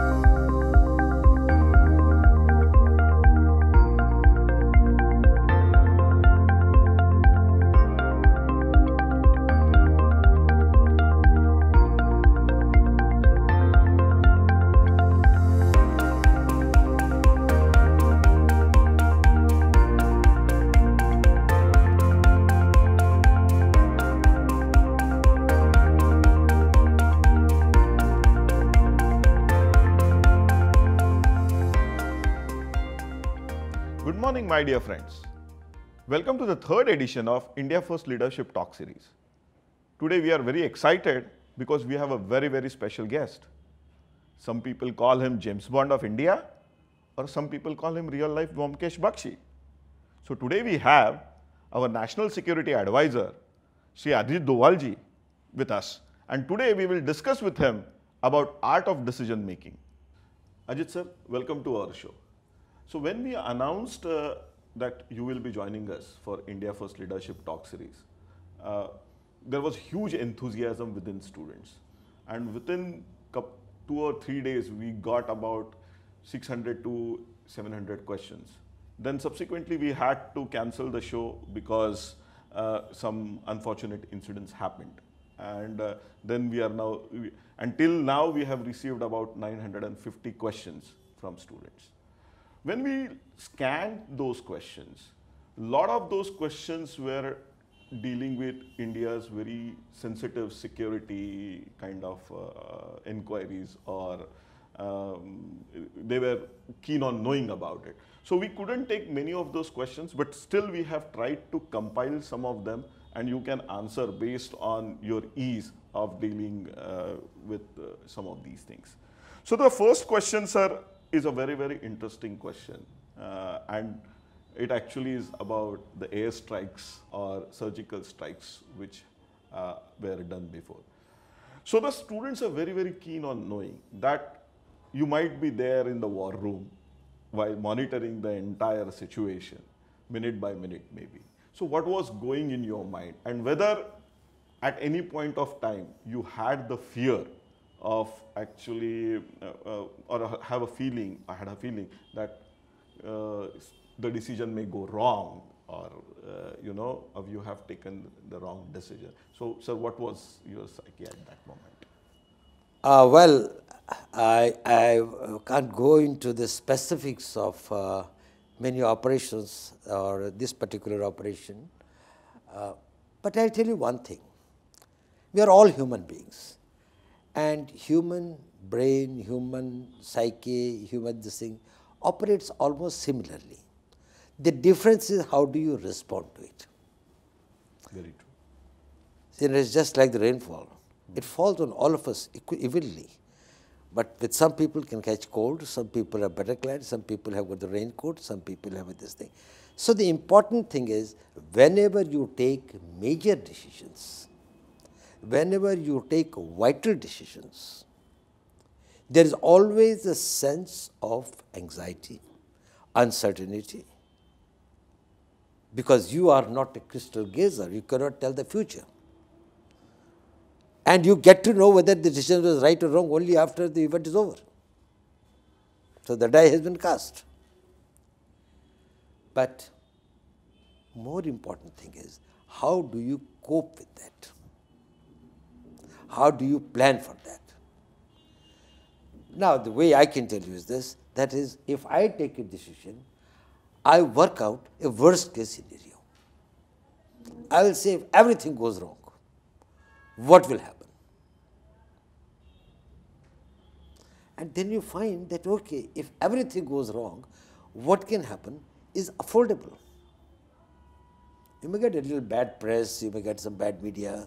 Good dear friends. Welcome to the third edition of India First Leadership Talk Series. Today, we are very excited because we have a very, very special guest. Some people call him James Bond of India, or some people call him real life Vyomkesh Bakshi. So, today we have our National Security Advisor, Sri Ajit Dovalji, with us. And today we will discuss with him about art of decision making. Ajit sir, welcome to our show. So when we announced uh, that you will be joining us for India First Leadership Talk Series, uh, there was huge enthusiasm within students, and within two or three days, we got about 600 to 700 questions. Then subsequently, we had to cancel the show because uh, some unfortunate incidents happened, and uh, then we are now we, until now we have received about 950 questions from students when we scanned those questions, a lot of those questions were dealing with India's very sensitive security kind of uh, inquiries or um, they were keen on knowing about it. So we couldn't take many of those questions, but still we have tried to compile some of them and you can answer based on your ease of dealing uh, with uh, some of these things. So the first question, sir, is a very, very interesting question. Uh, and it actually is about the airstrikes or surgical strikes which uh, were done before. So the students are very, very keen on knowing that you might be there in the war room while monitoring the entire situation, minute by minute maybe. So what was going in your mind and whether at any point of time you had the fear of actually uh, uh, or have a feeling i had a feeling that uh, the decision may go wrong or uh, you know of you have taken the wrong decision. So sir what was your psyche at that moment? Uh, well, I, I can't go into the specifics of uh, many operations or this particular operation, but I'll tell you one thing. We are all human beings, and human brain, human psyche, human this thing operates almost similarly. The difference is how do you respond to it. very true See, it's just like the rainfall. It falls on all of us evenly. But with some people can catch cold, some people are better clad, some people have got the raincoat, some people have this thing. So the important thing is whenever you take major decisions, whenever you take vital decisions, there is always a sense of anxiety, uncertainty, because you are not a crystal gazer, you cannot tell the future. And you get to know whether the decision was right or wrong only after the event is over. So the die has been cast. But more important thing is how do you cope with that? How do you plan for that? Now, the way I can tell you is this that is, if I take a decision, I work out a worst case scenario. I will say if everything goes wrong, what will happen? And then you find that, okay, if everything goes wrong, what can happen is affordable. You may get a little bad press, you may get some bad media,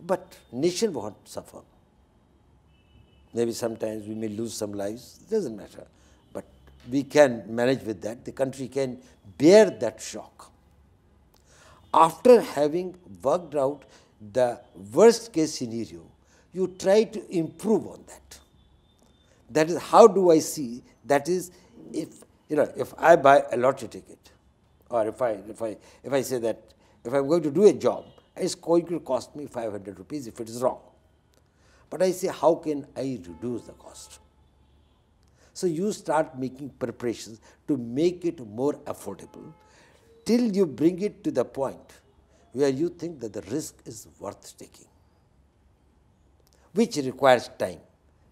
but nation won't suffer. Maybe sometimes we may lose some lives, it doesn't matter. But we can manage with that. The country can bear that shock. After having worked out the worst case scenario, you try to improve on that. That is how do I see that is if you know if I buy a lottery ticket or if I if I if I say that if I'm going to do a job, it's going to cost me 500 rupees if it is wrong. But I say, how can I reduce the cost? So you start making preparations to make it more affordable till you bring it to the point where you think that the risk is worth taking, which requires time,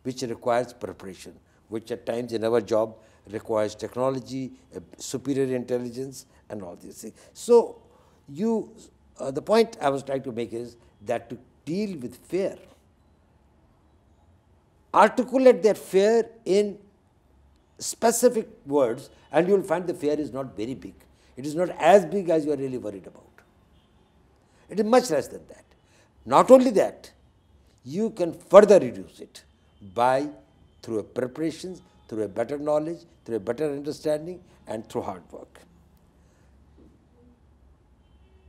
which requires preparation, which at times in our job requires technology, superior intelligence, and all these things. So, you, uh, the point I was trying to make is that to deal with fear, articulate that fear in specific words, and you will find the fear is not very big. It is not as big as you are really worried about. It is much less than that. Not only that, you can further reduce it by through a preparations, through a better knowledge, through a better understanding, and through hard work.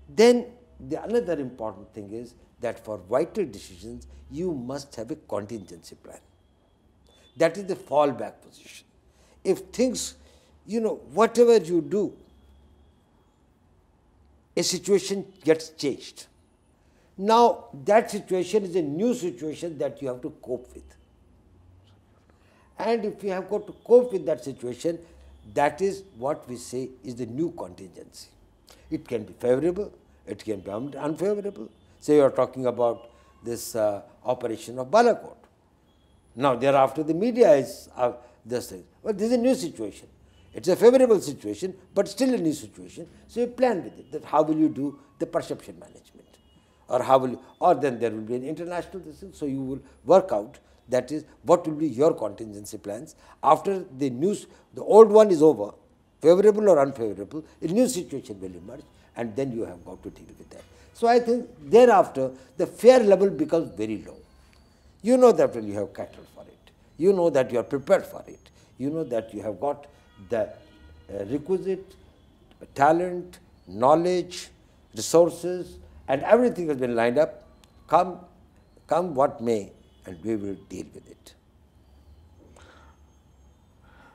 Then the another important thing is that for vital decisions, you must have a contingency plan. That is the fallback position. If things, you know, whatever you do, a situation gets changed. Now, that situation is a new situation that you have to cope with. And if you have got to cope with that situation, that is what we say is the new contingency. It can be favorable, it can be unfavorable. Say you are talking about this uh, operation of Balakot. Now, thereafter, the media is uh, this thing. Well, this is a new situation. It's a favorable situation, but still a new situation. So you plan with it that how will you do the perception management, or how will you, or then there will be an international decision. So you will work out that is what will be your contingency plans after the news. The old one is over, favorable or unfavorable. A new situation will emerge, and then you have got to deal with that. So I think thereafter the fear level becomes very low. You know that when you have cattle for it, you know that you are prepared for it, you know that you have got the uh, requisite talent, knowledge, resources, and everything has been lined up. Come, come what may, and we will deal with it.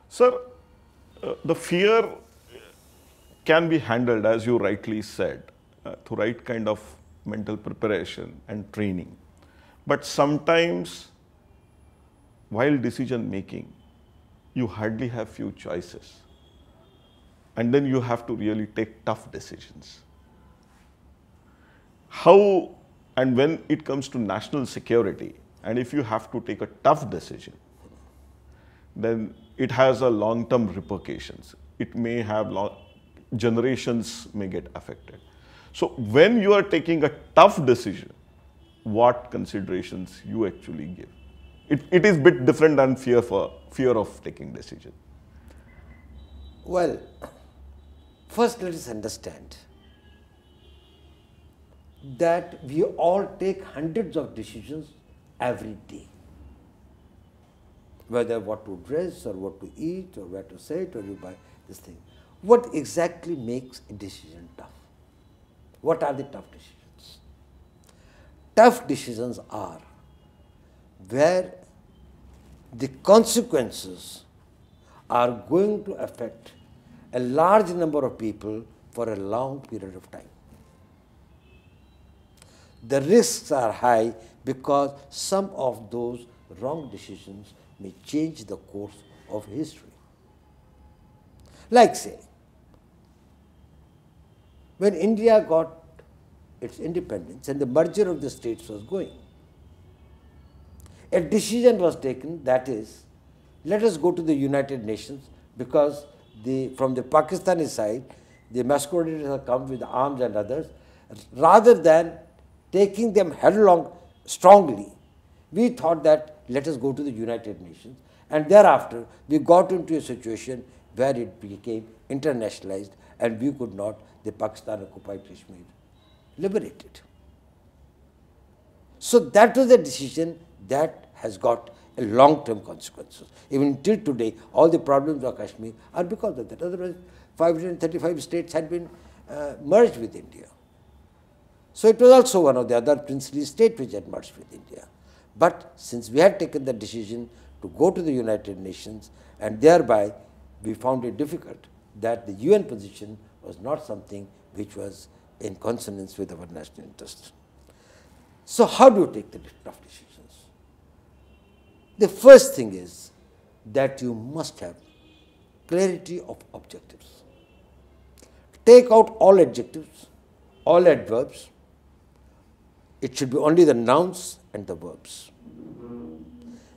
Sir, uh, the fear can be handled, as you rightly said, uh, through right kind of mental preparation and training. But sometimes, while decision making, you hardly have few choices. And then you have to really take tough decisions. How and when it comes to national security, and if you have to take a tough decision, then it has a long-term repercussions. It may have long, generations may get affected. So when you are taking a tough decision, what considerations you actually give? It, it is bit different than fear for fear of taking decision. Well, first let us understand that we all take hundreds of decisions every day. Whether what to dress or what to eat or where to sit or you buy this thing. What exactly makes a decision tough? What are the tough decisions? Tough decisions are where the consequences are going to affect a large number of people for a long period of time. The risks are high because some of those wrong decisions may change the course of history. Like, say, when India got its independence and the merger of the states was going, a decision was taken that is, let us go to the United Nations because the, from the Pakistani side, the masqueraders have come with arms and others, rather than taking them headlong strongly, we thought that let us go to the United Nations. And thereafter, we got into a situation where it became internationalized and we could not, the Pakistan occupied Kashmir, liberated. So that was a decision that has got a long-term consequences. Even till today, all the problems of Kashmir are because of that. Otherwise, 535 states had been uh, merged with India. So it was also one of the other princely states which had merged with India. But since we had taken the decision to go to the United Nations and thereby we found it difficult that the UN position was not something which was in consonance with our national interest. So how do you take the tough decisions? The first thing is that you must have clarity of objectives. Take out all adjectives, all adverbs. It should be only the nouns and the verbs.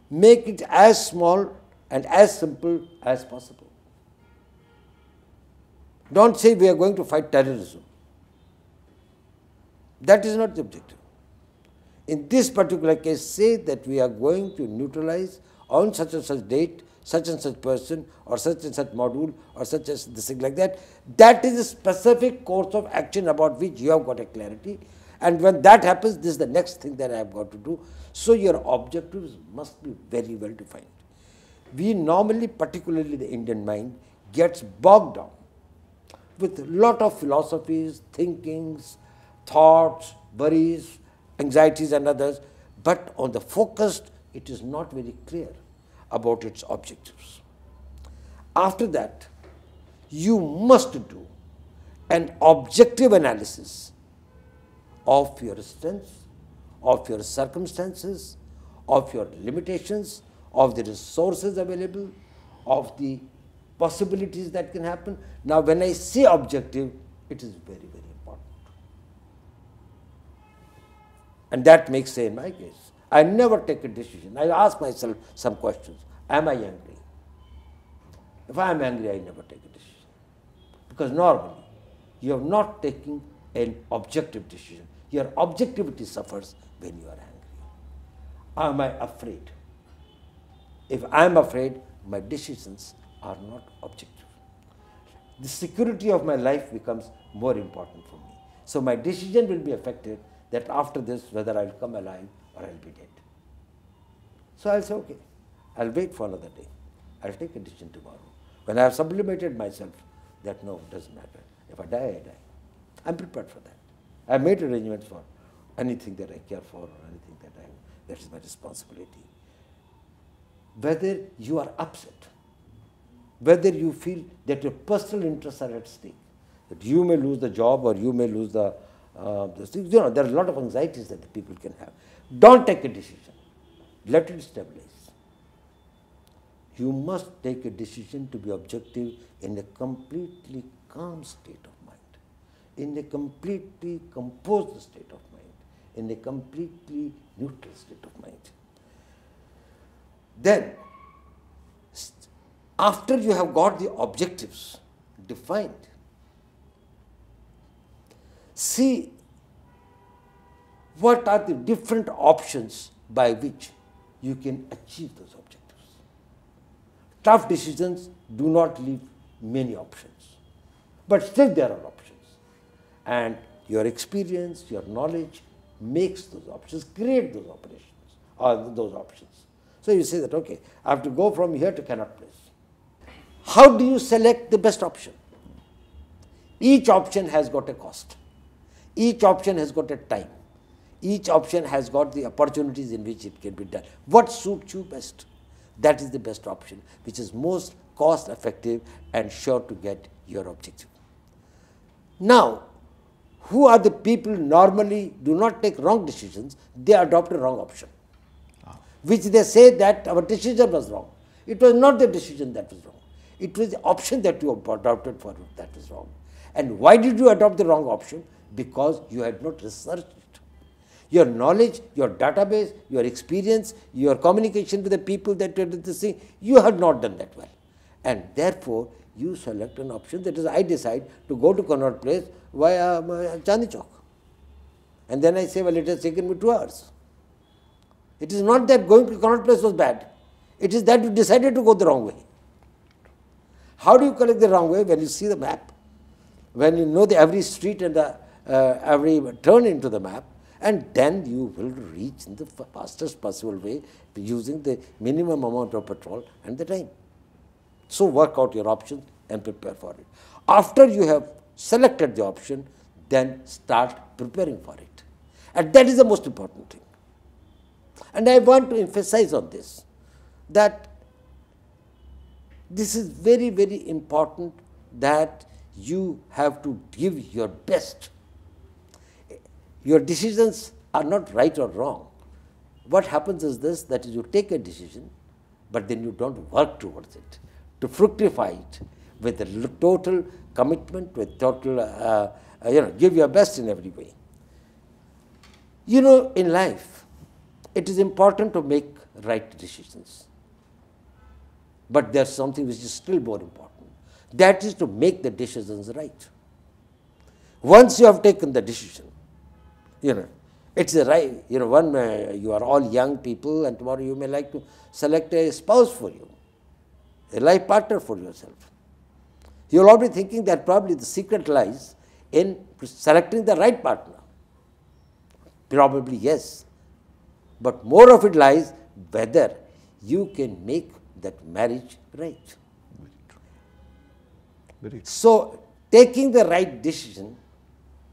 Make it as small and as simple as possible. Don't say we are going to fight terrorism. That is not the objective. In this particular case, say that we are going to neutralize on such and such date, such and such person, or such and such module, or such as this thing like that. That is a specific course of action about which you have got a clarity. And when that happens, this is the next thing that I have got to do. So your objectives must be very well defined. We normally, particularly the Indian mind, gets bogged down with a lot of philosophies, thinkings, thoughts, worries, anxieties and others, but on the focused, it is not very clear about its objectives. After that, you must do an objective analysis of your strengths, of your circumstances, of your limitations, of the resources available, of the possibilities that can happen. Now, when I say objective, it is very, very important. And that makes say in my case. I never take a decision. I ask myself some questions. Am I angry? If I am angry, I never take a decision. Because normally, you are not taking an objective decision. Your objectivity suffers when you are angry. Am I afraid? If I am afraid, my decisions are not objective. The security of my life becomes more important for me. So my decision will be affected that after this whether I'll come alive or I'll be dead. So I'll say, okay, I'll wait for another day. I'll take a decision tomorrow. When I have sublimated myself, that no, it doesn't matter. If I die, I die. I'm prepared for that. I've made arrangements for anything that I care for or anything that I that is my responsibility. Whether you are upset whether you feel that your personal interests are at stake, that you may lose the job or you may lose the, uh, the you know, there are a lot of anxieties that the people can have. Don't take a decision. Let it stabilize. You must take a decision to be objective in a completely calm state of mind, in a completely composed state of mind, in a completely neutral state of mind. Then after you have got the objectives defined, see what are the different options by which you can achieve those objectives. Tough decisions do not leave many options, but still there are options. And your experience, your knowledge makes those options, create those operations or those options. So you say that, okay, I have to go from here to Connaught Place. How do you select the best option? Each option has got a cost. Each option has got a time. Each option has got the opportunities in which it can be done. What suits you best? That is the best option, which is most cost effective and sure to get your objective. Now, who are the people normally do not take wrong decisions, they adopt a wrong option, ah. which they say that our decision was wrong. It was not the decision that was wrong. It was the option that you adopted for it that is wrong. And why did you adopt the wrong option? Because you had not researched it. Your knowledge, your database, your experience, your communication with the people that did this thing, you had not done that well. And therefore, you select an option that is, I decide to go to Connaught Place via uh, Chandni Chowk. And then I say, well, it has taken me two hours. It is not that going to Connaught Place was bad. It is that you decided to go the wrong way. How do you collect the wrong way? When you see the map, when you know the every street and the, uh, every turn into the map, and then you will reach in the fastest possible way using the minimum amount of petrol and the time. So work out your options and prepare for it. After you have selected the option, then start preparing for it. And that is the most important thing. And I want to emphasize on this, that this is very, very important that you have to give your best. Your decisions are not right or wrong. What happens is this, that is you take a decision, but then you don't work towards it to fructify it with total commitment, with total, uh, uh, you know, give your best in every way. You know, in life, it is important to make right decisions. But there's something which is still more important. That is to make the decisions right. Once you have taken the decision, you know, it's a right, you know, one, uh, you are all young people and tomorrow you may like to select a spouse for you, a life partner for yourself. You'll all be thinking that probably the secret lies in selecting the right partner. Probably yes. But more of it lies whether you can make that marriage right. Very So, taking the right decision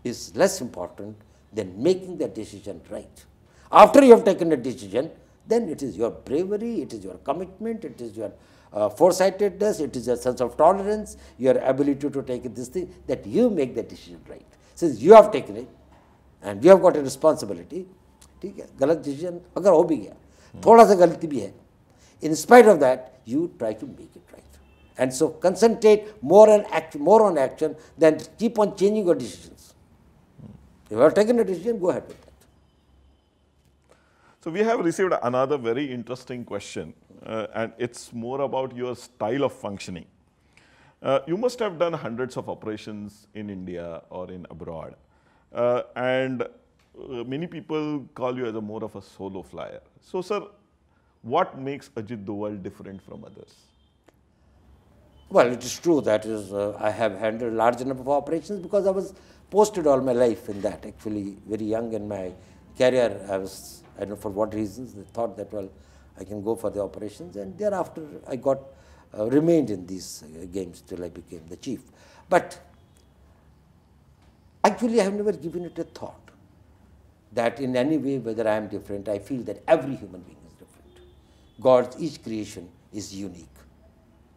is less important than making the decision right. After you have taken a decision, then it is your bravery, it is your commitment, it is your uh, foresightedness, it is your sense of tolerance, your ability to take this thing that you make the decision right. Since you have taken it and you have got a responsibility, ठीक है गलत decision अगर हो भी गया थोड़ा सा गलती भी है in spite of that, you try to make it right. And so concentrate more on more on action than keep on changing your decisions. If you have taken a decision, go ahead with that. So we have received another very interesting question, uh, and it's more about your style of functioning. Uh, you must have done hundreds of operations in India or in abroad, uh, and uh, many people call you as a more of a solo flyer. So, sir, what makes Ajit Doval different from others? Well, it is true that is, uh, I have handled large number of operations because I was posted all my life in that. Actually, very young in my career, I was, I don't know for what reasons, they thought that, well, I can go for the operations. And thereafter, I got, uh, remained in these uh, games till I became the chief. But actually, I have never given it a thought that in any way, whether I am different, I feel that every human being is different. God's each creation is unique.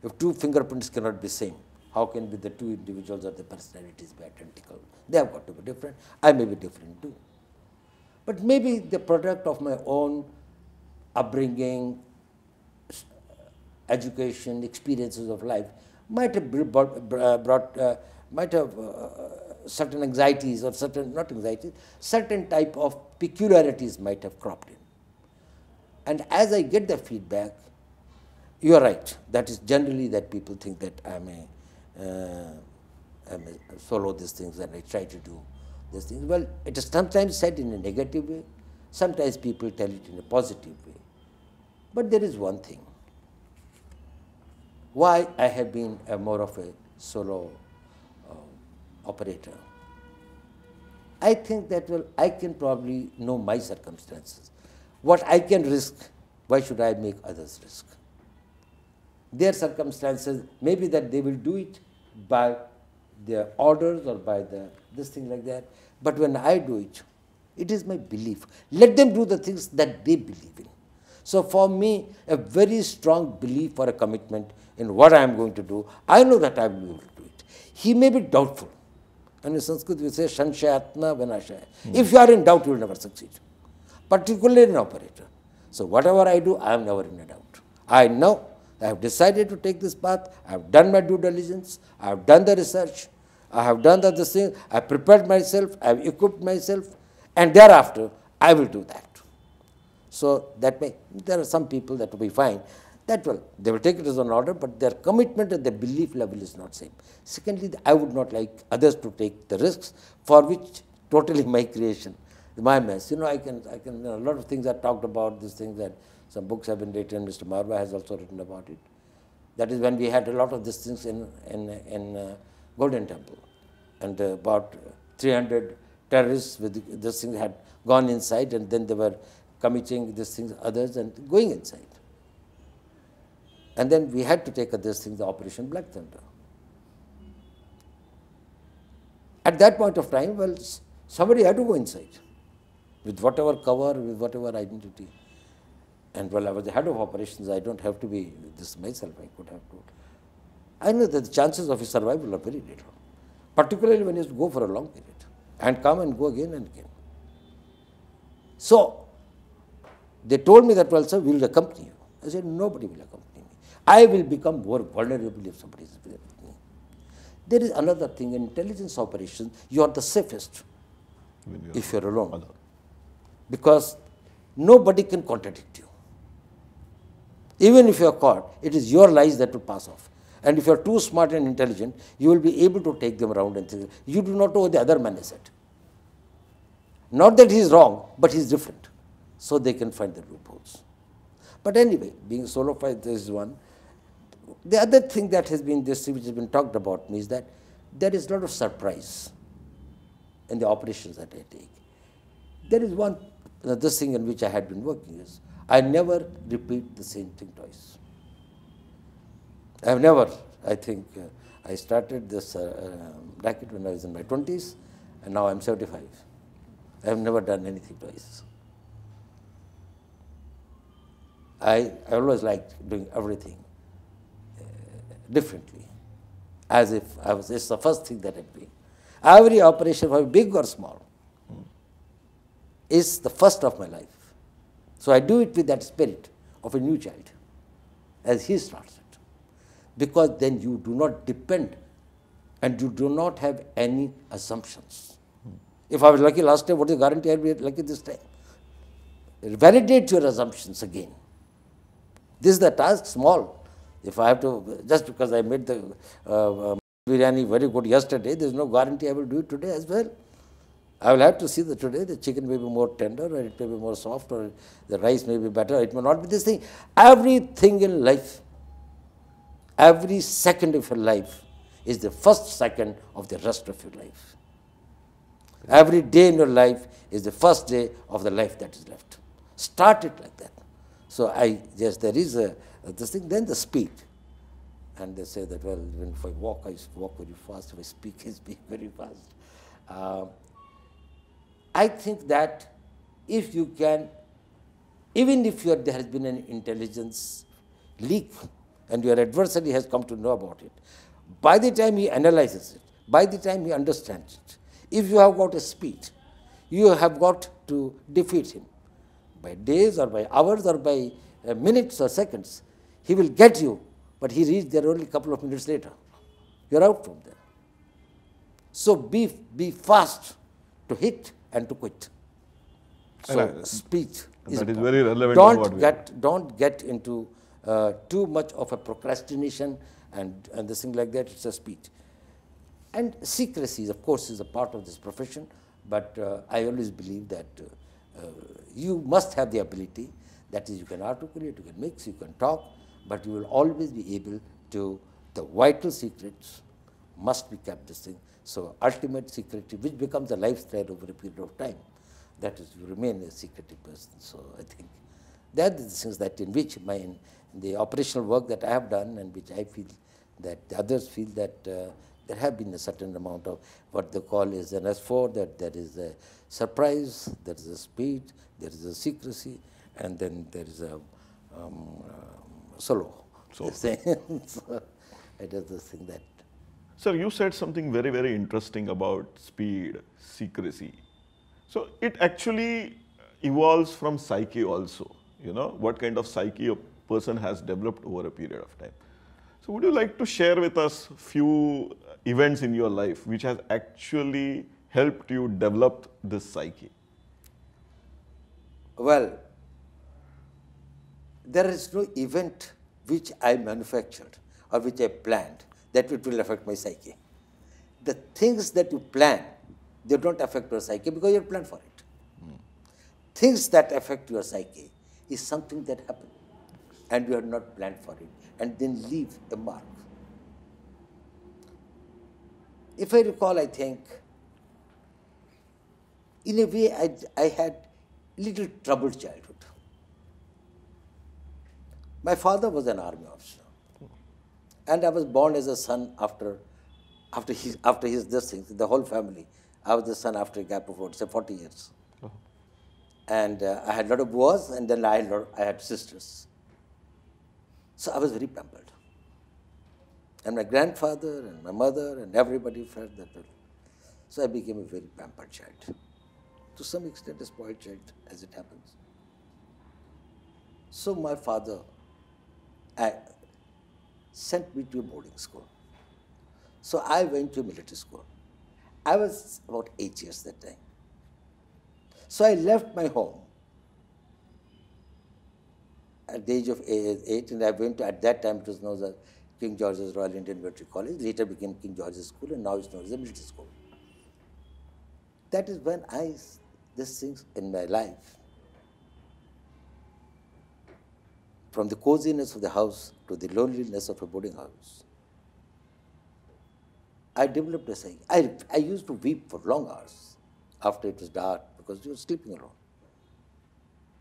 If two fingerprints cannot be same, how can be the two individuals or the personalities be identical? They have got to be different. I may be different too. But maybe the product of my own upbringing, education, experiences of life might have brought, brought uh, might have uh, certain anxieties or certain, not anxieties, certain type of peculiarities might have cropped in. And as I get the feedback, you are right. That is generally that people think that I am a, uh, I may solo these things and I try to do these things. Well, it is sometimes said in a negative way. Sometimes people tell it in a positive way. But there is one thing. Why I have been a more of a solo uh, operator. I think that well, I can probably know my circumstances. What I can risk, why should I make others risk? Their circumstances, maybe that they will do it by their orders or by the this thing like that. But when I do it, it is my belief. Let them do the things that they believe in. So for me, a very strong belief or a commitment in what I am going to do, I know that I will be able to do it. He may be doubtful. And in Sanskrit we say, Shanshayatma Vinashaya. Hmm. If you are in doubt, you will never succeed. Particularly in operator. So whatever I do, I am never in a doubt. I know I have decided to take this path. I have done my due diligence. I have done the research. I have done the this thing. I have prepared myself. I have equipped myself. And thereafter, I will do that. So that may, there are some people that will be fine. That will, they will take it as an order, but their commitment and their belief level is not same. Secondly, I would not like others to take the risks for which totally my creation, my mess. You know, I can, I can, you know, a lot of things are talked about, these things that some books have been written, Mr. Marva has also written about it. That is when we had a lot of these things in, in, in uh, Golden Temple. And uh, about 300 terrorists with this thing had gone inside and then they were committing these things, others, and going inside. And then we had to take this thing, the Operation Black Thunder. At that point of time, well, somebody had to go inside with whatever cover, with whatever identity. And while I was the head of operations, I don't have to be this myself, I could have to. I know that the chances of his survival are very little, particularly when you go for a long period and come and go again and again. So, they told me that, well, sir, we will accompany you. I said, nobody will accompany me. I will become more vulnerable if somebody is with me. There is another thing, in intelligence operations, you are the safest if you're alone. alone. Because nobody can contradict you. Even if you are caught, it is your lies that will pass off. And if you are too smart and intelligent, you will be able to take them around and think, you do not know what the other man has said. Not that he is wrong, but he is different. So they can find the loopholes. But anyway, being solo fighter is one. The other thing that has been this, which has been talked about me, is that there is a lot of surprise in the operations that I take. There is one another thing in which I had been working is I never repeat the same thing twice. I have never, I think, uh, I started this uh, uh, racket when I was in my 20s, and now I'm 75. I have never done anything twice. I, I always liked doing everything uh, differently, as if I was, it's the first thing that doing. Every operation, whether big or small, is the first of my life. So I do it with that spirit of a new child, as he starts it. Because then you do not depend and you do not have any assumptions. If I was lucky last time, what is the guarantee I'll be lucky this time? Validate your assumptions again. This is the task small. If I have to, just because I made the uh, uh, biryani very good yesterday, there is no guarantee I will do it today as well. I will have to see that today the chicken may be more tender or it may be more soft or the rice may be better, it may not be this thing. Everything in life, every second of your life is the first second of the rest of your life. Every day in your life is the first day of the life that is left. Start it like that. So I yes, there is a this thing. Then the speed, and they say that well, when if I walk, I walk very fast. If I speak, I speak very fast. Uh, I think that if you can, even if there has been an intelligence leak and your adversary has come to know about it, by the time he analyzes it, by the time he understands it, if you have got a speed, you have got to defeat him by days or by hours or by uh, minutes or seconds. He will get you, but he reached there only a couple of minutes later. You're out from there. So be, be fast to hit and to quit. So I- speed and is that is very relevant Don't what we get don't get into uh, too much of a procrastination and and this thing like that. It's a speech, And secrecy, of course, is a part of this profession. But uh, I always believe that uh, uh, you must have the ability. That is, you can articulate, you can mix, you can talk, but you will always be able to. The vital secrets must be kept. This thing. So ultimate secrecy, which becomes a lifestyle over a period of time, that is, you remain a secretive person. So I think that is the things that in which my in the operational work that I have done and which I feel that the others feel that uh, there have been a certain amount of what they call is an S4, that there is a surprise, there is a speed, there is a secrecy, and then there is a um, uh, solo. So- so it is the thing that Sir, you said something very, very interesting about speed, secrecy. So it actually evolves from psyche also. You know, what kind of psyche a person has developed over a period of time. So would you like to share with us few events in your life which has actually helped you develop this psyche? Well, there is no event which I manufactured or which I planned that it will affect my psyche. The things that you plan, they don't affect your psyche because you planned for it. Things that affect your psyche is something that happened and you have not planned for it and then leave a mark. If I recall, I think, in a way, I, I had little troubled childhood. My father was an army officer, and I was born as a son after, after his after his this thing. The whole family, I was the son after a gap of about say forty years, and uh, I had a lot of boys, and then I had, lot, I had sisters. So I was very pampered. And my grandfather and my mother and everybody felt that. way. So I became a very pampered child. To some extent, a spoiled child, as it happens. So my father uh, sent me to a boarding school. So I went to a military school. I was about eight years that time. So I left my home at the age of eight, and I went to, at that time it was known as King George's Royal Indian Military College, later became King George's School, and now it's known as a military school. That is when I, these things in my life, from the coziness of the house to the loneliness of a boarding house, I developed a saying. I, I used to weep for long hours after it was dark because you were sleeping alone.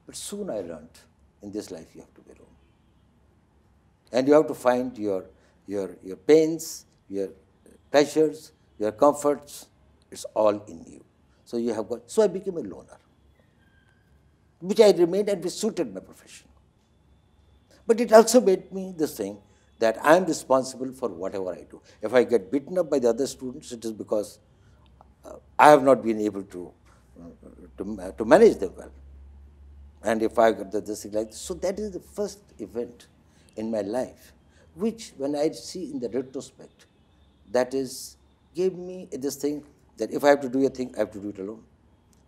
But soon I learned in this life you have to be alone. And you have to find your, your, your pains, your pleasures, your comforts, it's all in you. So you have got, so I became a loner, which I remained and which suited my profession. But it also made me this thing that I am responsible for whatever I do. If I get beaten up by the other students, it is because uh, I have not been able to, uh, to, uh, to manage them well. And if I got this thing like so that is the first event in my life, which when I see in the retrospect, that is, gave me this thing that if I have to do a thing, I have to do it alone.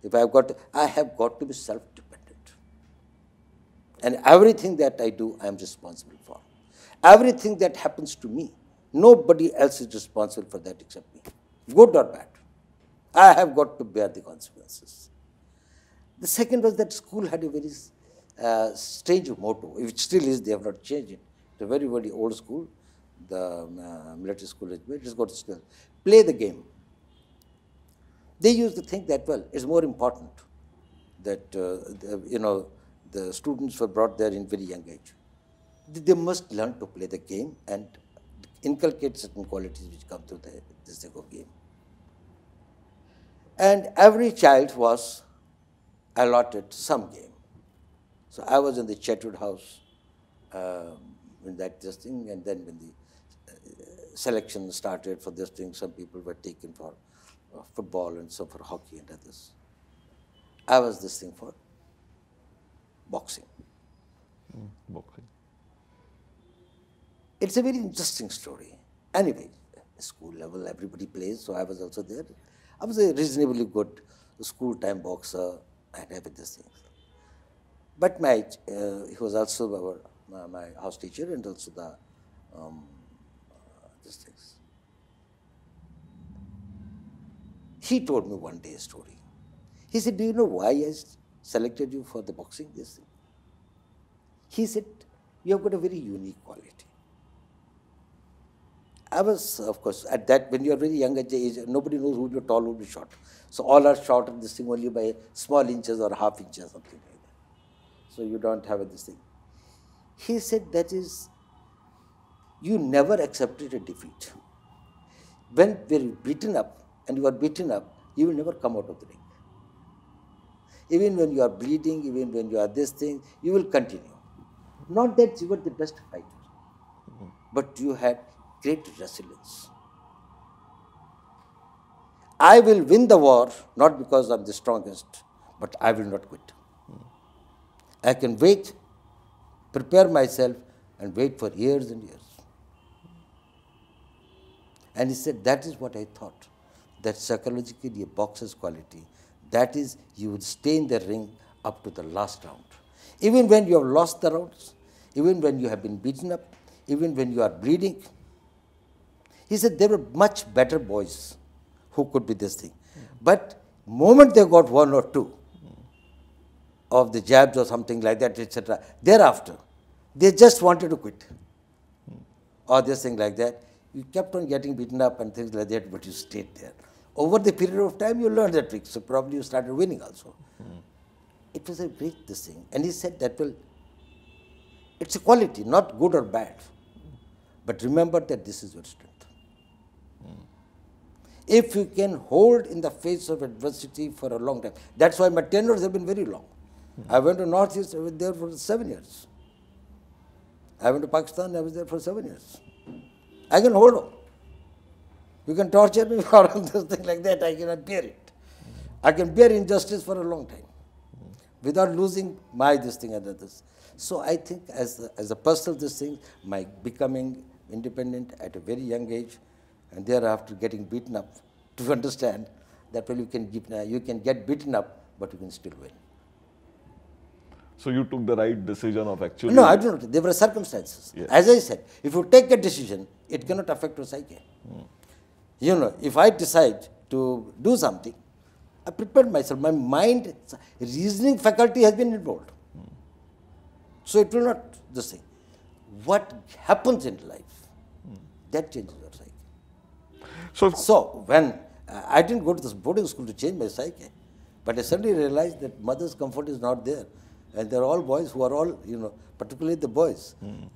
If I have got, to, I have got to be self-dependent. And everything that I do, I am responsible for. Everything that happens to me, nobody else is responsible for that except me, good or bad. I have got to bear the consequences. The second was that school had a very uh, strange motto, which still is, they have not changed it. It's a very, very old school, the uh, military school has made, it's got still. Play the game. They used to think that, well, it's more important that, uh, the, you know, the students were brought there in very young age. They must learn to play the game and inculcate certain qualities which come through the, this game. And every child was allotted some game. So I was in the Chetwode house um, in that this thing, and then when the uh, selection started for this thing, some people were taken for uh, football and some for hockey and others. I was this thing for boxing. Mm, boxing. It's a very interesting story. Anyway, school level, everybody plays, so I was also there. I was a reasonably good school time boxer and everything. But my, uh, he was also our, my, my, house teacher and also the, um, uh, these things. He told me one day a story. He said, do you know why I selected you for the boxing this thing? He said, you have got a very unique quality. I was, of course, at that, when you are very young at the age, nobody knows who you're tall, who you're short. So all are short of this thing only by small inches or half inches, something like that. So you don't have this thing. He said that is, you never accepted a defeat. When we're beaten up and you are beaten up, you will never come out of the ring. Even when you are bleeding, even when you are this thing, you will continue. Not that you were the best fighter, but you had great resilience. I will win the war not because I'm the strongest, but I will not quit. I can wait, prepare myself, and wait for years and years. And he said, That is what I thought. That psychologically a boxer's quality. That is, you would stay in the ring up to the last round. Even when you have lost the rounds, even when you have been beaten up, even when you are bleeding. He said, There were much better boys who could be this thing. But moment they got one or two of the jabs or something like that, etc., thereafter, they just wanted to quit. Or this thing like that. You kept on getting beaten up and things like that, but you stayed there. Over the period of time, you learn that trick, so probably you started winning also. Mm. It was a great this thing. And he said that will, it's a quality, not good or bad. But remember that this is your strength if you can hold in the face of adversity for a long time. That's why my tenures have been very long. Mm-hmm. I went to Northeast, I was there for seven years. I went to Pakistan, I was there for seven years. I can hold on. You can torture me for all this thing like that, I cannot bear it. I can bear injustice for a long time without losing my this thing and others. So I think as a, as a personal this thing, my becoming independent at a very young age, and thereafter getting beaten up, to understand that well you can give, you can get beaten up, but you can still win. So you took the right decision of actually. No, I don't. There were circumstances. Yes. As I said, if you take a decision, it cannot affect your psyche. Hmm. You know, if I decide to do something, I prepared myself. My mind, reasoning faculty has been involved. So it will not the same. What happens in life, that changes your psyche. So So when uh, I didn't go to this boarding school to change my psyche, but I suddenly realized that mother's comfort is not there, and they're all boys who are all you know, particularly the boys.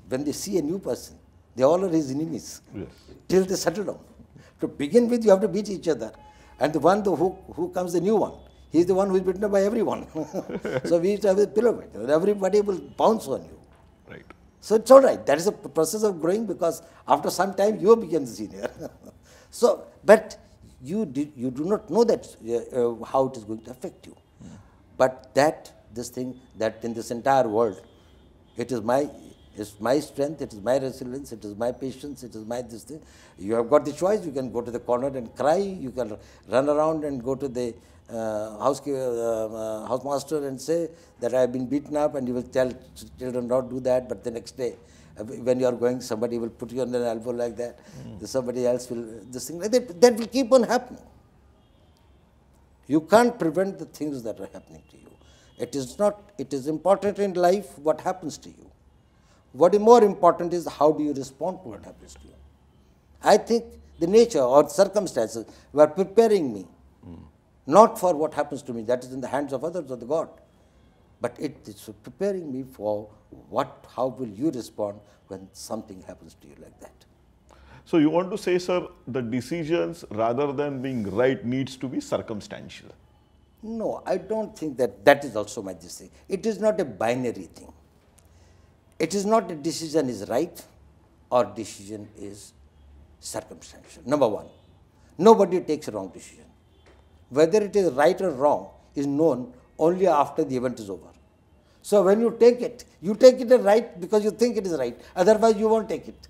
When they see a new person, they all are his enemies Yes. till they settle down. To begin with, you have to beat each other, and the one the, who who comes the new one, he's the one who is beaten up by everyone. so we used to have a pillow fight. Everybody will bounce on you. right. So it's all right. That is a process of growing because after some time you become the senior. so, but you do, you do not know that uh, uh, how it is going to affect you. But that this thing that in this entire world, it is my it's my strength, it is my resilience, it is my patience, it is my this thing. You have got the choice. You can go to the corner and cry. You can run around and go to the uh, house, uh, uh, housemaster and say that I have been beaten up, and you will tell children not do that. But the next day, uh, when you are going, somebody will put you on an elbow like that. Somebody else will this thing like that. That will keep on happening. You can't prevent the things that are happening to you. It is not, it is important in life what happens to you. What is more important is how do you respond to what happens to you. I think the nature or circumstances were preparing me, not for what happens to me, that is in the hands of others or the God, but it is preparing me for what, how will you respond when something happens to you like that. So you want to say, sir, the decisions rather than being right needs to be circumstantial. No, I don't think that that is also my decision. It is not a binary thing. It is not a decision is right or decision is circumstantial. Number one, nobody takes a wrong decision. Whether it is right or wrong is known only after the event is over. So when you take it, you take it as right because you think it is right. Otherwise, you won't take it.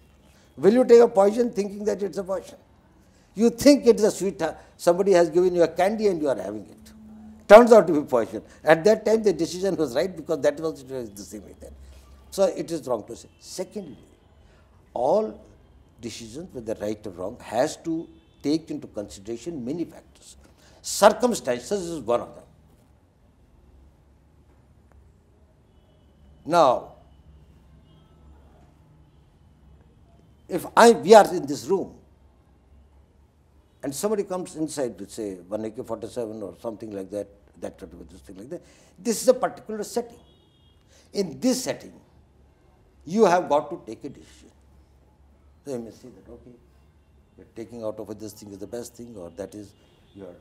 Will you take a poison thinking that it's a poison? You think it's a sweet, uh, somebody has given you a candy and you are having it. Turns out to be poison. At that time, the decision was right because that was the same then. So it is wrong to say. Secondly, all decisions, whether right or wrong, has to take into consideration many factors. Circumstances is one of them. Now, if I we are in this room and somebody comes inside to say one AK 47 or something like that, that sort of thing like that, this is a particular setting. In this setting, you have got to take a decision. So you may say that okay, you're taking out of this thing is the best thing, or that is you're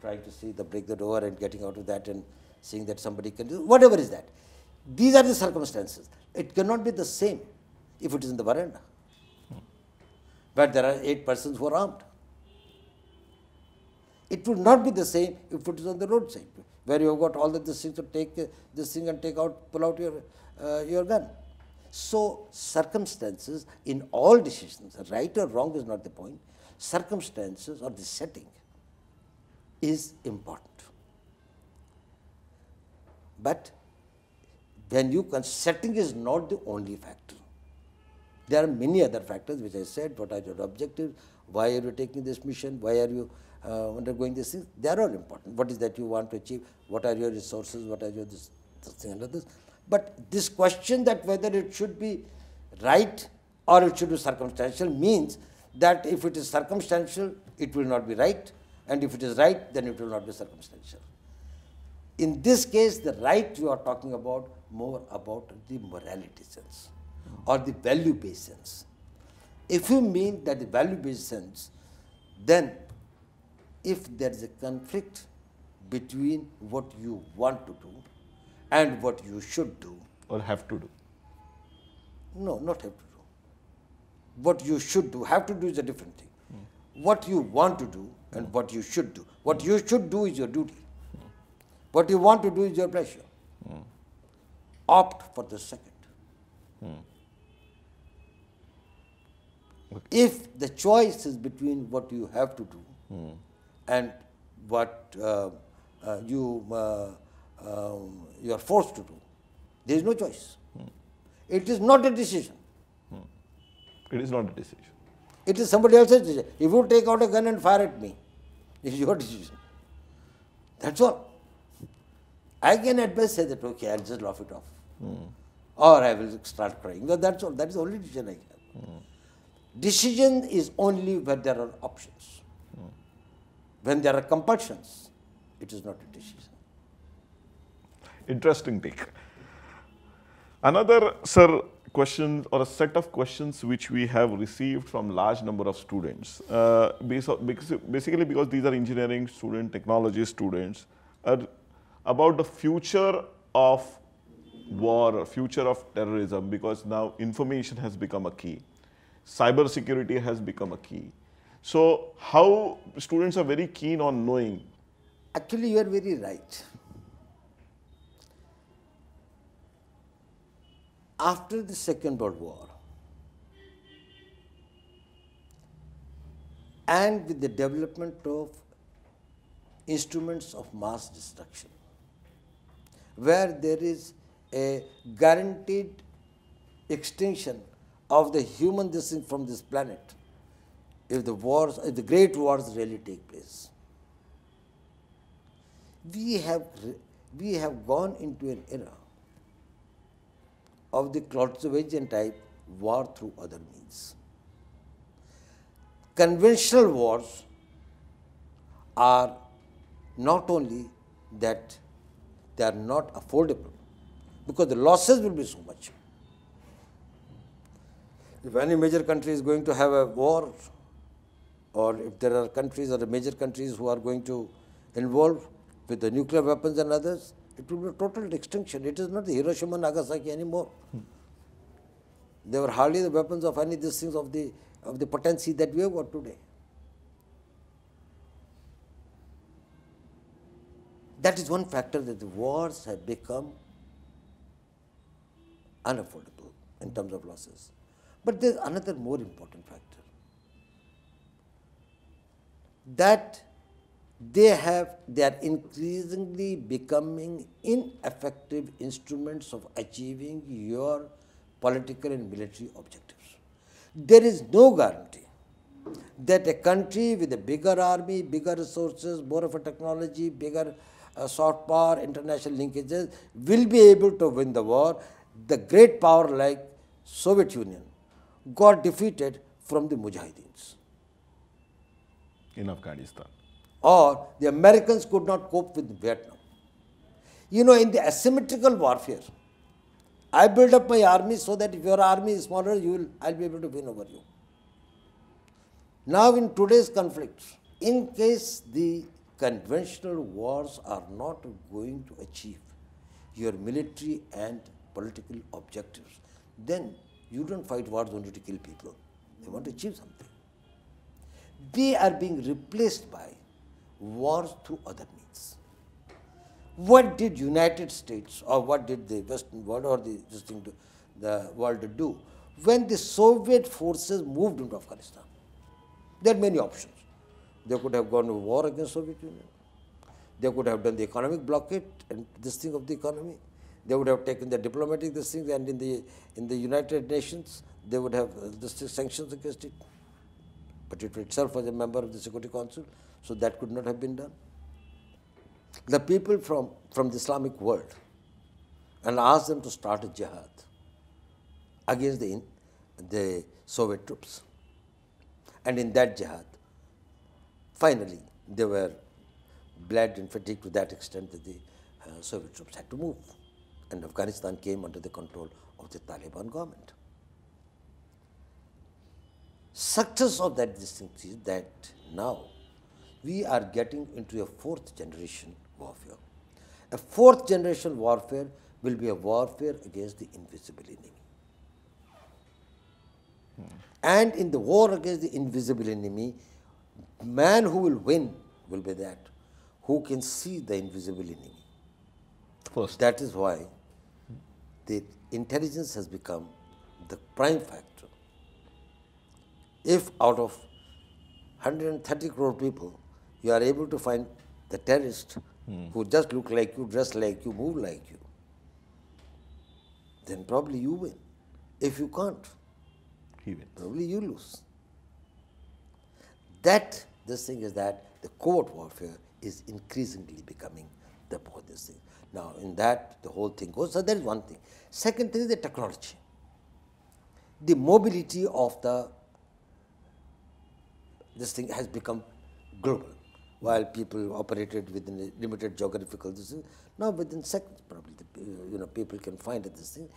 trying to see the break the door and getting out of that and seeing that somebody can do whatever is that. These are the circumstances. It cannot be the same if it is in the veranda. But there are eight persons who are armed. It will not be the same if it is on the roadside, where you have got all the this thing to take this thing and take out, pull out your uh, your gun. So circumstances in all decisions, right or wrong is not the point. Circumstances or the setting is important. But when you con- setting is not the only factor. There are many other factors which I said. What are your objectives? Why are you taking this mission? Why are you uh, undergoing this? They are all important. What is that you want to achieve? What are your resources? What are your this, this thing and this? But this question that whether it should be right or it should be circumstantial means that if it is circumstantial, it will not be right, and if it is right, then it will not be circumstantial. In this case, the right you are talking about more about the morality sense or the value based sense. If you mean that the value based sense, then if there is a conflict between what you want to do and what you should do, Or have to do. no, not have to do. What you should do, have to do is a different thing. What you want to do and what you should do. What you should do is your duty. What you want to do is your pleasure. Opt for the second. If the choice is between what you have to do and what uh, uh, you uh, um, you are forced to do, there is no choice. It is not a decision. It is not a decision. It is somebody else's decision. If you take out a gun and fire at me, it is your decision. That's all. I can at best say that, okay, I'll just laugh it off. Or I will start crying. No, that's all. That is the only decision I have. Decision is only when there are options. When there are compulsions, it is not a decision. Interesting take. Another, sir, question or a set of questions which we have received from large number of students, uh, basically because these are engineering student, technology students, are about the future of war, future of terrorism, because now information has become a key. Cyber security has become a key. So how students are very keen on knowing Actually, you are very right. After the Second World War, and with the development of instruments of mass destruction, where there is a guaranteed extinction of the human thing from this planet, if the wars, if the great wars really take place. We have we have gone into an era of the Clausewitzian type war through other means. Conventional wars are not only that they are not affordable because the losses will be so much. If any major country is going to have a war, or if there are countries or major countries who are going to involve with the nuclear weapons and others, it will be a total extinction. It is not the Hiroshima Nagasaki anymore. They were hardly the weapons of any of these things of the of the potency that we have got today. That is one factor that the wars have become unaffordable in terms of losses. But there's another more important factor that they have they are increasingly becoming ineffective instruments of achieving your political and military objectives. There is no guarantee that a country with a bigger army, bigger resources, more of a technology, bigger uh, soft power, international linkages will be able to win the war. The great power like Soviet Union got defeated from the Mujahideens in Afghanistan? Or the Americans could not cope with Vietnam. You know, in the asymmetrical warfare, I build up my army so that if your army is smaller, you will, I'll be able to win over you. Now, in today's conflict, in case the conventional wars are not going to achieve your military and political objectives, then you don't fight wars only to kill people. They want to achieve something. They are being replaced by wars through other means. What did United States or what did the Western world or the, this thing do, the world do when the Soviet forces moved into Afghanistan? There are many options. They could have gone to war against Soviet Union. They could have done the economic blockade and this thing of the economy. They would have taken the diplomatic this thing and in the in the United Nations they would have uh, this sanctions against it. But it itself was a member of the Security Council, so that could not have been done. The people from, from the Islamic world and asked them to start a jihad against the, the Soviet troops. And in that jihad, finally, they were bled and fatigued to that extent that the uh, Soviet troops had to move. And Afghanistan came under the control of the Taliban government. Success of that distinct is that now we are getting into a fourth generation warfare. A fourth generation warfare will be a warfare against the invisible enemy. And in the war against the invisible enemy, man who will win will be that who can see the invisible enemy. First. That is why the intelligence has become the prime factor. If out of 130 crore people, you are able to find the terrorist hmm. who just look like you, dress like you, move like you, then probably you win. If you can't, He wins. probably you lose. That, this thing is that the covert warfare is increasingly becoming the more this thing. Now, in that, the whole thing goes. So, that is one thing. Second thing is the technology. The mobility of the, this thing has become global. While people operated within limited geographical distance, now within seconds, probably, the, you know, people can find this thing.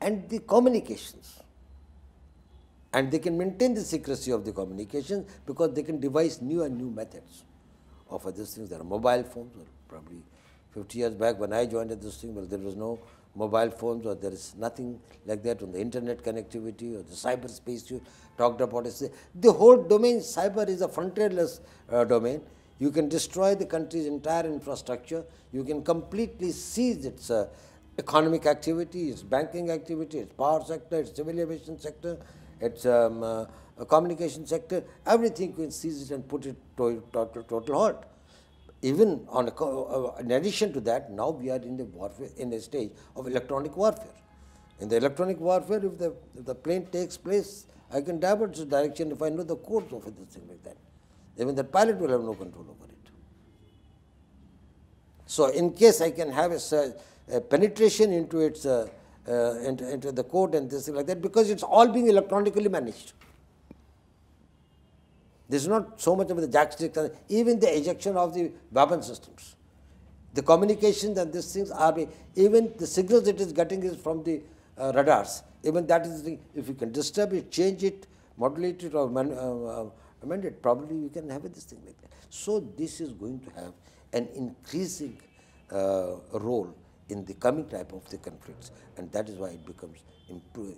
And the communications, and they can maintain the secrecy of the communications because they can devise new and new methods of these things. There are mobile phones, well, probably 50 years back when I joined this thing, well, there was no mobile phones or there is nothing like that on the internet connectivity or the cyberspace you talked about. The whole domain, cyber is a frontierless uh, domain. You can destroy the country's entire infrastructure. You can completely seize its uh, economic activity, its banking activity, its power sector, its civil aviation sector, its um, uh, communication sector, everything you can seize it and put it to total, total halt. Even on a, uh, in addition to that, now we are in the warfare in a stage of electronic warfare. In the electronic warfare, if the, if the plane takes place, I can divert the direction if I know the course of it, thing like that. Even the pilot will have no control over it. So, in case I can have a, a penetration into its uh, uh, into, into, the code and this thing like that, because it's all being electronically managed. This is not so much of the joysticks, even the ejection of the weapon systems. The communications and these things are, even the signals it is getting is from the uh, radars. Even that is the if you can disturb it, change it, modulate it or man, amend it, probably you can have this thing like that. So this is going to have an increasing uh, role in the coming type of the conflicts and that is why it becomes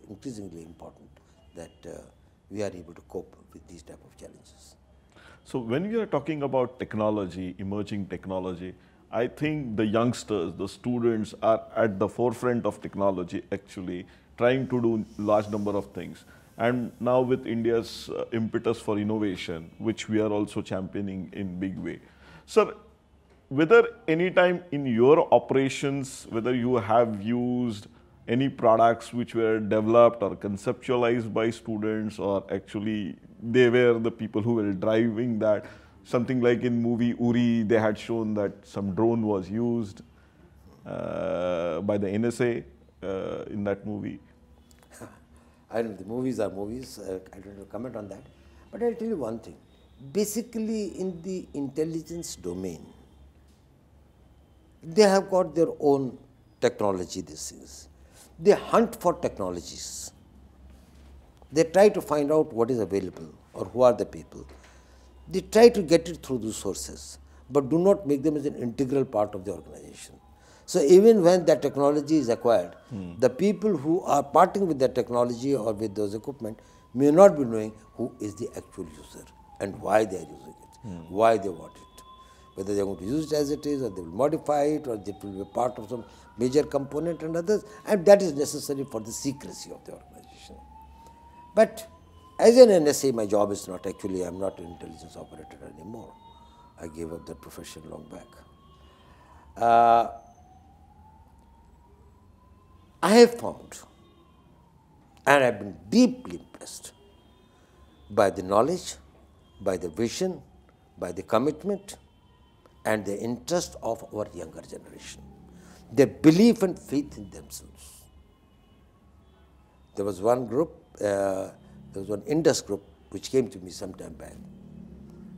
increasingly important that uh, we are able to cope with these type of challenges. So when we are talking about technology, emerging technology, I think the youngsters, the students are at the forefront of technology actually trying to do large number of things. And now with India's uh, impetus for innovation, which we are also championing in big way. Sir, whether any time in your operations, whether you have used any products which were developed or conceptualized by students or actually they were the people who were driving that. Something like in movie Uri, they had shown that some drone was used uh, by the NSA uh, in that movie. I don't know, the movies are movies, uh, I don't know, comment on that. But I'll tell you one thing. Basically, in the intelligence domain, they have got their own technology, this is. They hunt for technologies. They try to find out what is available or who are the people. They try to get it through those sources, but do not make them as an integral part of the organization. So even when that technology is acquired, the people who are parting with that technology or with those equipment may not be knowing who is the actual user and why they are using it, why they want it whether they are going to use it as it is or they will modify it or it will be part of some major component and others and that is necessary for the secrecy of the organization. But as an NSA, my job is not actually, I am not an intelligence operator anymore. I gave up that profession long back. Uh, I have found and I have been deeply impressed by the knowledge, by the vision, by the commitment, and the interest of our younger generation, their belief and faith in themselves. There was one group, uh, there was one Indus group which came to me some time back,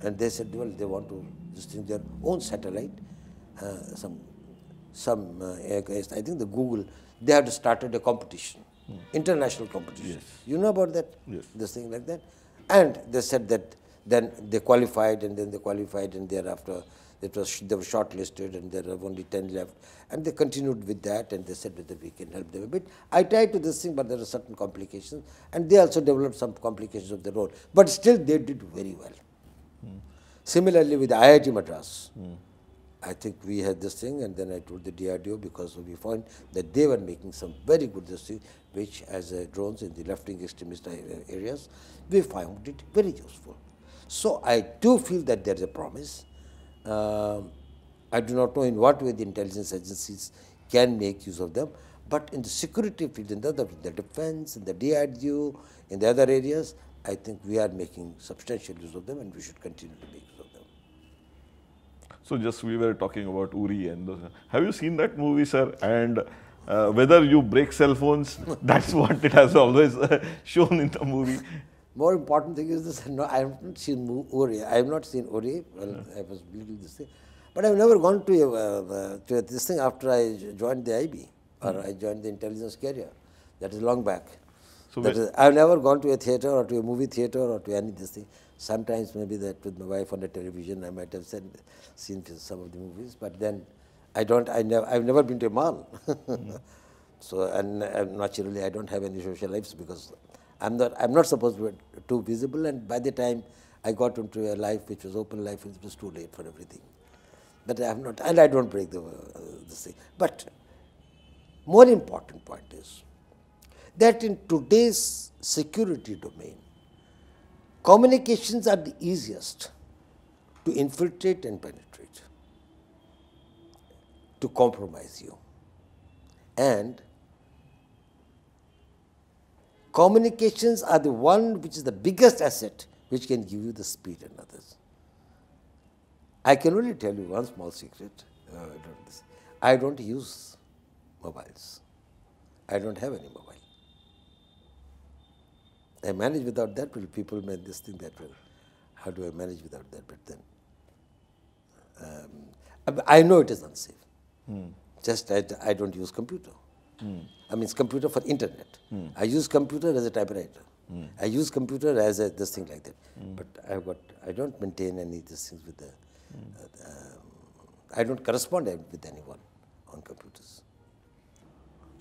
and they said, well, they want to distinguish their own satellite, uh, some, some uh, I think the Google, they had started a competition, hmm. international competition. Yes. You know about that? Yes. This thing like that? And they said that then they qualified and then they qualified and thereafter it was, they were shortlisted and there were only 10 left. And they continued with that and they said whether we can help them a bit. I tried to this thing, but there are certain complications. And they also developed some complications of their own. But still, they did very well. Mm. Similarly, with IIT Madras, mm. I think we had this thing, and then I told the DRDO because we found that they were making some very good this thing, which as uh, drones in the left-wing extremist areas, we found it very useful. So I do feel that there is a promise. Um, I do not know in what way the intelligence agencies can make use of them, but in the security field, in the, the defense, in the DRDO, in the other areas, I think we are making substantial use of them and we should continue to make. So just we were talking about Uri and those. Have you seen that movie, sir? And uh, whether you break cell phones, that's what it has always uh, shown in the movie. More important thing is this, no, I have not seen Uri. I have not seen Uri. Well, yeah. I was building this thing. But I have never gone to, a, uh, to this thing after I joined the IB or mm. I joined the intelligence career. That is long back. So that is, I've never gone to a theater or to a movie theater or to any this thing. Sometimes maybe that with my wife on the television I might have seen, seen some of the movies, but then I don't. I never. I've never been to a mall. mm. So and, and naturally I don't have any social lives because I'm not. I'm not supposed to be too visible. And by the time I got into a life which was open life, it was too late for everything. But I have not, and I don't break the uh, this thing. But more important point is that in today's security domain, communications are the easiest to infiltrate and penetrate, to compromise you. And communications are the one which is the biggest asset which can give you the speed and others. I can only tell you one small secret. Uh, I, don't, use mobiles. I don't have any mobile. I manage without that, but people may this thing that, well, how do I manage without that? But then, um, I know it is unsafe. Hmm. Just I, I don't use computer. Hmm. I mean, it's computer for internet. Hmm. I use computer as a typewriter. I use computer as a this thing like that. But I have got I don't maintain any these things with the. Uh, um, I don't correspond with anyone on computers.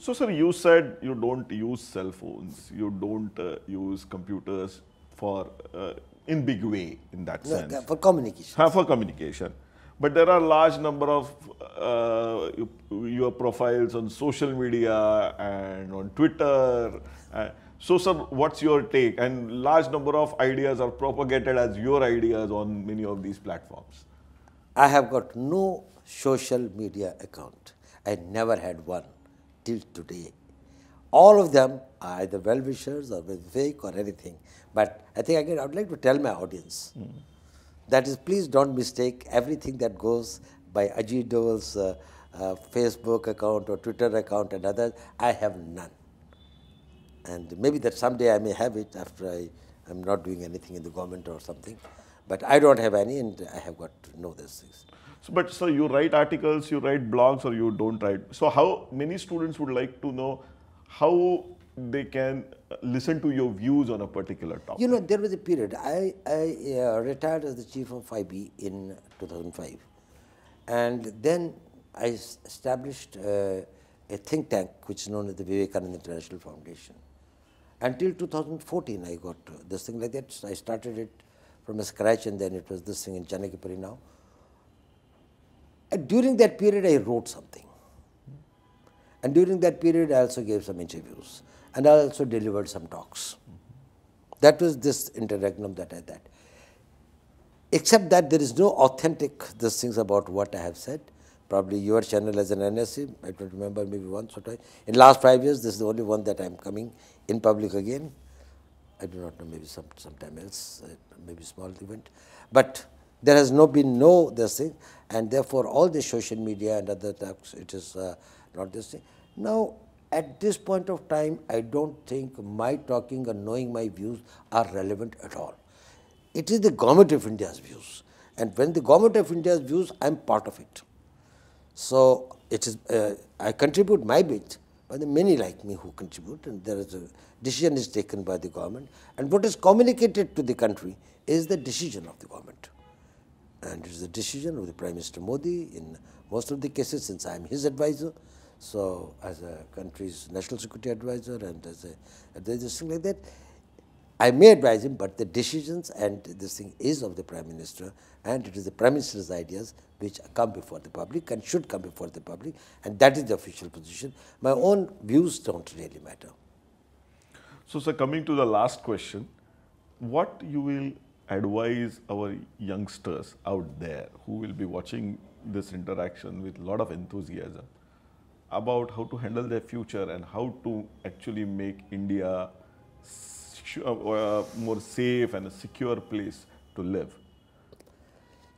So, sir, you said you don't use cell phones, you don't uh, use computers for uh, in big way in that no, sense. For communication. Ha, for communication. But there are large number of uh, your profiles on social media and on Twitter. Uh, so, sir, what's your take? And large number of ideas are propagated as your ideas on many of these platforms. I have got no social media account. I never had one till today. All of them are either well-wishers or fake or anything. But I think again, I would like to tell my audience mm. that is, please don't mistake everything that goes by Ajit Doval's uh, uh, Facebook account or Twitter account and others. I have none. And maybe that someday I may have it after I am not doing anything in the government or something. But I don't have any and I have got to know these things. So, but so you write articles, you write blogs, or you don't write. So how many students would like to know how they can listen to your views on a particular topic? You know, there was a period. I, I uh, retired as the chief of IB in 2005. And then I established uh, a think tank which is known as the Vivekananda International Foundation. Until 2014, I got uh, this thing like that. I started it from a scratch and then it was this thing in Chanakyapuri now. And during that period, I wrote something. And during that period, I also gave some interviews. And I also delivered some talks. That was this interregnum that I had. Except that there is no authentic these things about what I have said. Probably your channel as an NSC, I don't remember, maybe once or twice. In last five years, this is the only one that I'm coming in public again. I do not know, maybe some sometime else, uh, maybe small event. But there has no been no this thing, and therefore all the social media and other types, it is uh, not this thing. Now, at this point of time, I don't think my talking and knowing my views are relevant at all. It is the government of India's views, and when the government of India's views, I am part of it. So it is, uh, I contribute my bit, but are many like me who contribute, and there is a decision is taken by the government, and what is communicated to the country is the decision of the government and it is the decision of the Prime Minister Modi in most of the cases since I am his advisor. So, as a country's national security advisor and as a advisor, thing like that, I may advise him, but the decisions and this thing is of the Prime Minister, and it is the Prime Minister's ideas which come before the public and should come before the public, and that is the official position. My own views don't really matter. So, sir, coming to the last question, what you will advise our youngsters out there who will be watching this interaction with a lot of enthusiasm about how to handle their future and how to actually make India uh, more safe and a secure place to live?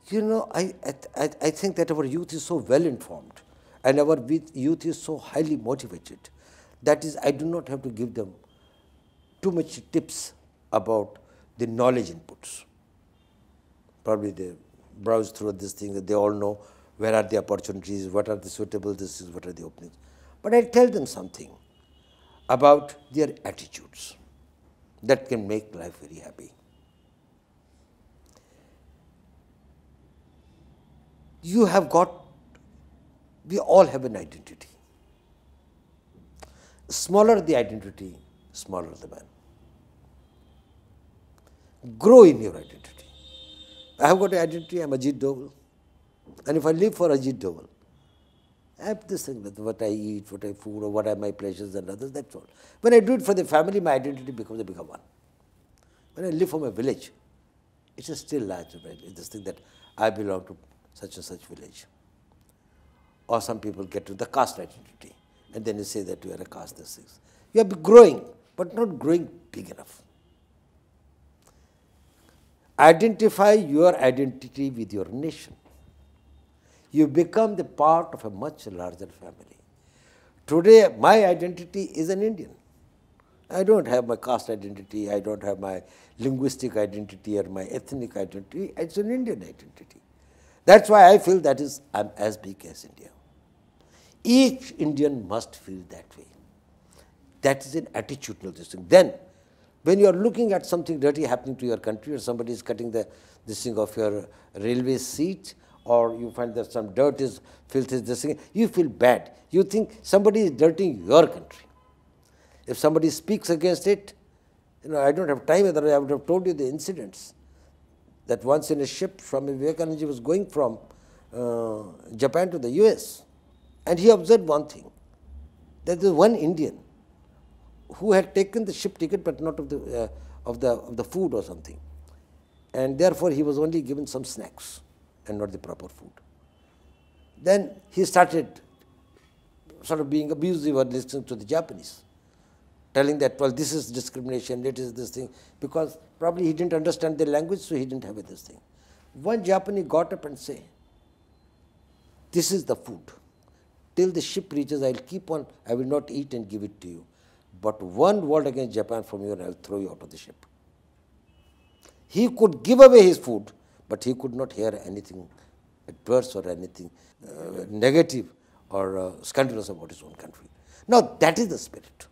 You know, I, I, I think that our youth is so well informed and our youth is so highly motivated. That is, I do not have to give them too much tips about the knowledge inputs. Probably they browse through this thing that they all know where are the opportunities, what are the suitable, this is what are the openings. But I tell them something about their attitudes that can make life very happy. You have got, we all have an identity. Smaller the identity, smaller the man. Grow in your identity. I have got an identity, I'm Ajit Doval. And if I live for Ajit Doval, I have this thing with what I eat, what I food, or what are my pleasures and others, that's all. When I do it for the family, my identity becomes a bigger one. When I live for my village, it's a still larger It's this thing that I belong to such and such village. Or some people get to the caste identity, and then you say that you are a caste, this is. You are growing, but not growing big enough. Identify your identity with your nation you become the part of a much larger family. Today, my identity is an Indian. I don't have my caste identity, I don't have my linguistic identity or my ethnic identity, it's an Indian identity. That's why I feel that is, I'm as big as India. Each Indian must feel that way. That is an attitudinal thing. Then, when you are looking at something dirty happening to your country or somebody is cutting the this thing of your railway seat or you find that some dirt is, filth is this thing, you feel bad. You think somebody is dirtying your country. If somebody speaks against it, you know, I don't have time, otherwise I would have told you the incidents. That once in a ship from Vivekananda was going from uh, Japan to the US, and he observed one thing, that there was one Indian who had taken the ship ticket but not of the, uh, of the, of the food or something. And therefore he was only given some snacks and not the proper food. Then he started sort of being abusive or listening to the Japanese, telling that, well, this is discrimination, it is this thing, because probably he didn't understand the language, so he didn't have this thing. One Japanese got up and said, this is the food. Till the ship reaches, I'll keep on, I will not eat and give it to you. But one word against Japan from you and I'll throw you out of the ship. He could give away his food, but he could not hear anything adverse or anything uh, negative or uh, scandalous about his own country. Now that is the spirit.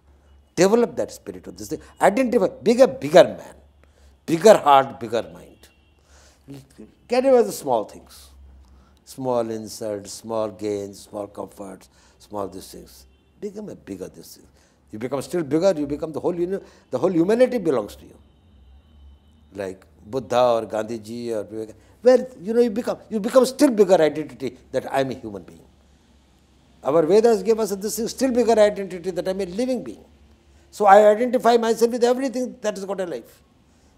Develop that spirit of this thing. Identify bigger, bigger man, bigger heart, bigger mind. Get away the small things, small insults, small gains, small comforts, small these things. Become a bigger this thing. You become still bigger. You become the whole. You know, the whole humanity belongs to you. Like Buddha or Gandhiji or where you know you become you become still bigger identity that I am a human being. Our Vedas give us this still bigger identity that I am a living being. So I identify myself with everything that has got a life.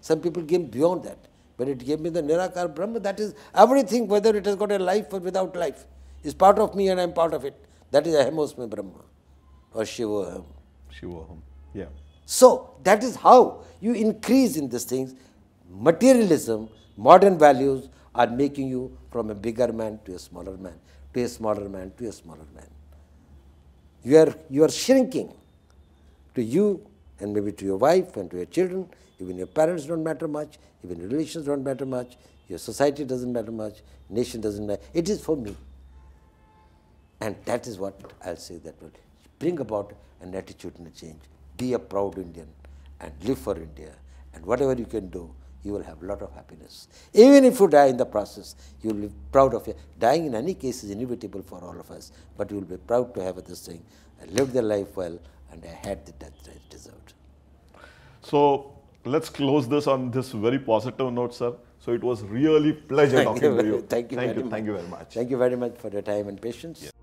Some people came beyond that. When it gave me the Nirakar Brahma, that is everything, whether it has got a life or without life, is part of me and I am part of it. That is Ahemosmi Brahma or Shiva Shivoham. Shivoham, yeah. So that is how you increase in these things materialism, modern values are making you from a bigger man to a smaller man, to a smaller man to a smaller man. You are, you are shrinking to you and maybe to your wife and to your children. Even your parents don't matter much, even relations don't matter much, your society doesn't matter much, nation doesn't matter. It is for me. And that is what I'll say that will bring about an attitudinal change. Be a proud Indian and live for India. And whatever you can do, you will have a lot of happiness. Even if you die in the process, you will be proud of it. Dying in any case is inevitable for all of us, but you will be proud to have this thing. I lived the life well and I had the death that I deserved. So, let's close this on this very positive note, sir. So it was really pleasure Thank talking you to you. thank you Thank very you. much. Thank you very much. Thank you very much for your time and patience.